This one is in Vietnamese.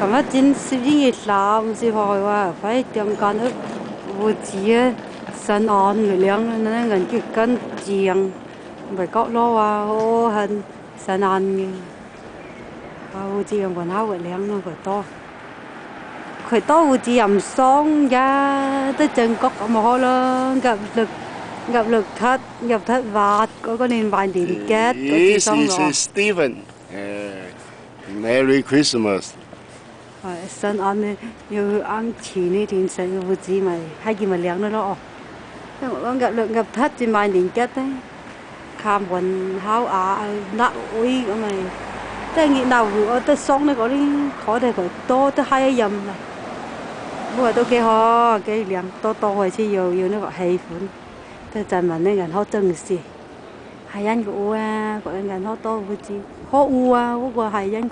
咁啊，真是啲热闹，是话话，快点讲去胡子啊，新安嘅两那人叫跟酱，咪讲咯话好很新安嘅，啊胡子用quần áo của两nó phải to. khởi to hồ chỉ ẩm xong ra tới chân cốc ở một luôn gặp lực gặp lực thất gặp thất vạt có có nên vài điểm kết có chỉ This xong is rồi uh, Stephen. Uh, Merry Christmas. rồi sân ăn này như ăn chỉ này thì sân hồ chỉ mà hai gì mà léng nữa đó. Con gặp lượng gặp thất thì mai đến chết đấy. Khám quần, háo á, nặng uy cái mày tới nghĩ nào vừa tới xong này có đi khó để có to tới hai dầm này bữa tôi kêu họ cái liang to to hồi chứ nhiều nhiều nó gọi hay phun. Tôi chân mà nên gần họ từng gì. Hai anh của ua, gọi anh gần họ to với chi họ ua à của hai anh